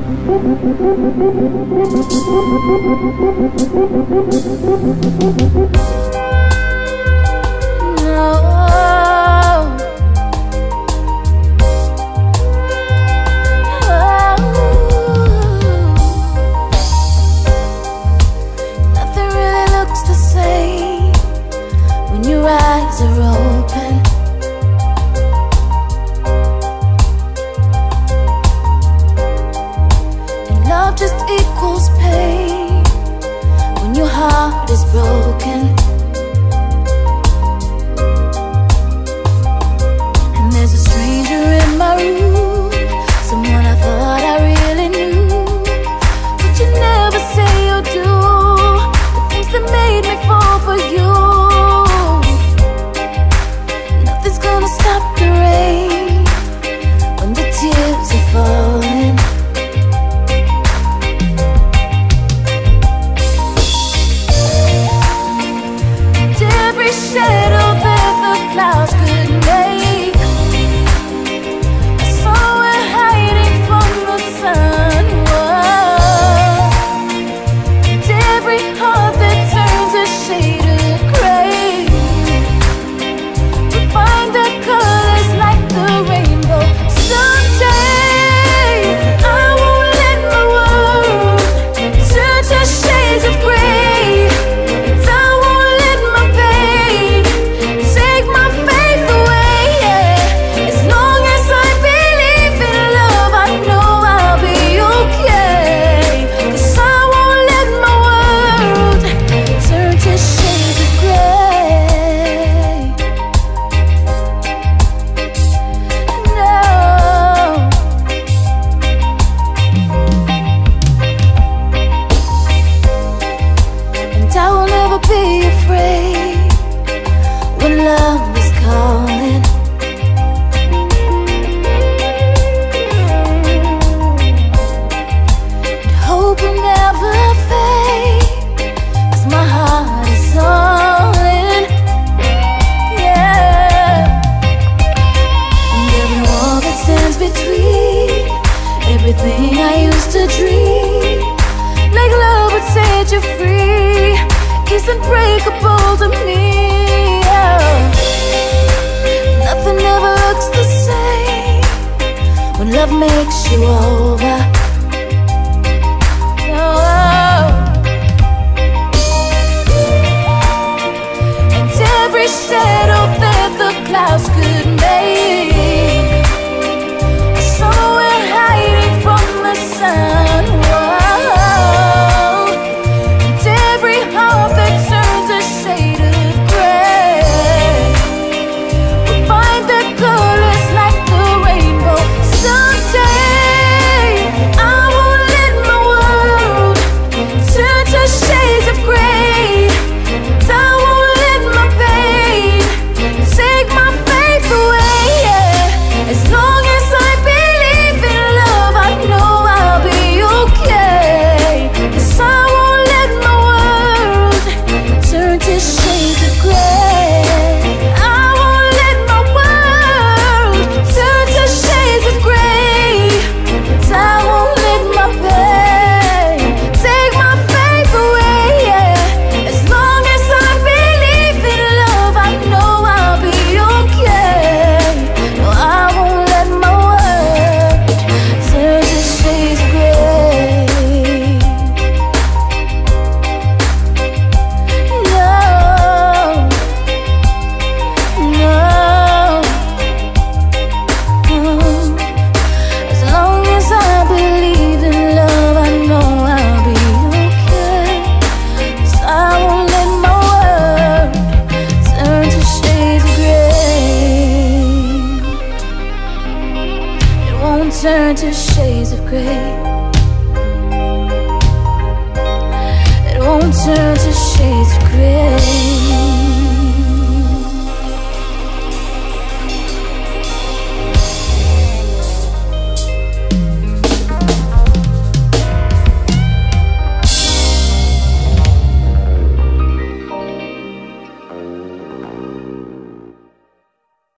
Thank you. between everything I used to dream. Like love would set you free, is unbreakable to me. Nothing ever looks the same when love makes you over. And every shadow that the clouds could make won't turn to shades of gray. It won't turn to shades of gray.